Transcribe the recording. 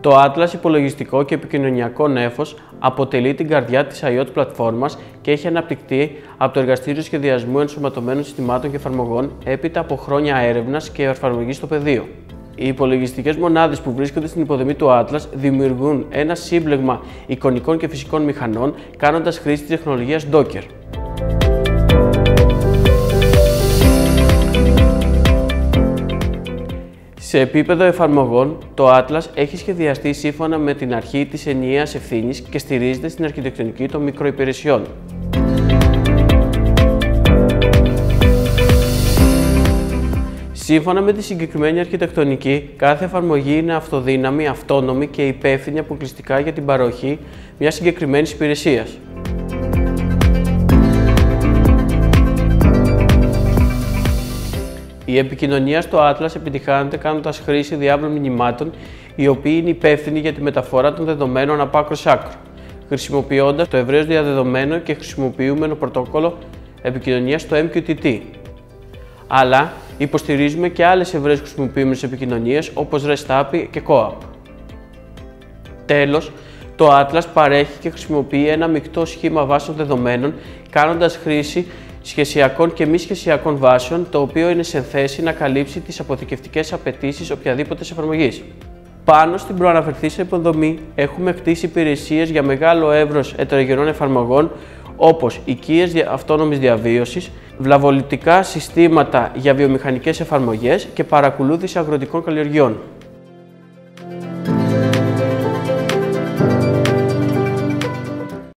Το Atlas υπολογιστικό και επικοινωνιακό νέφος αποτελεί την καρδιά της IoT πλατφόρμας και έχει αναπτυχθεί από το Εργαστήριο Σχεδιασμού Ενσωματωμένων Συστημάτων και Εφαρμογών έπειτα από χρόνια έρευνας και εφαρμογής στο πεδίο. Οι υπολογιστικές μονάδες που βρίσκονται στην υποδομή του Atlas δημιουργούν ένα σύμπλεγμα εικονικών και φυσικών μηχανών κάνοντας χρήση της τεχνολογίας Docker. Σε επίπεδο εφαρμογών, το Atlas έχει σχεδιαστεί σύμφωνα με την αρχή της ενιαίας ευθύνης και στηρίζεται στην αρχιτεκτονική των μικροϊπηρεσιών. Σύμφωνα με τη συγκεκριμένη αρχιτεκτονική, κάθε εφαρμογή είναι αυτοδύναμη, αυτόνομη και υπεύθυνη αποκλειστικά για την παροχή μιας συγκεκριμένης υπηρεσίας. Η επικοινωνία στο Atlas επιτυχάνεται κάνοντας χρήση διάβλων μηνυμάτων, οι οποίοι είναι υπεύθυνοι για τη μεταφορά των δεδομένων από άκρο σε άκρο, χρησιμοποιώντας το ευρέως διαδεδομένο και χρησιμοποιούμενο πρωτόκολλο επικοινωνίας στο MQTT. Αλλά υποστηρίζουμε και άλλες ευρέως χρησιμοποιούμενες επικοινωνίες όπως REST API και CoAP. Τέλος, το Atlas παρέχει και χρησιμοποιεί ένα μεικτό σχήμα βάσεων δεδομένων, κάνοντας χρήση σχεσιακών και μη σχεσιακών βάσεων, το οποίο είναι σε θέση να καλύψει τις αποθηκευτικές απαιτήσεις οποιαδήποτε εφαρμογής. Πάνω στην προαναφερθήσα υποδομή έχουμε χτίσει υπηρεσίες για μεγάλο εύρος ετερογενών εφαρμογών όπως οικίες αυτόνομης διαβίωσης, βλαβολητικά συστήματα για βιομηχανικές εφαρμογές και παρακολούθηση αγροτικών καλλιεργειών.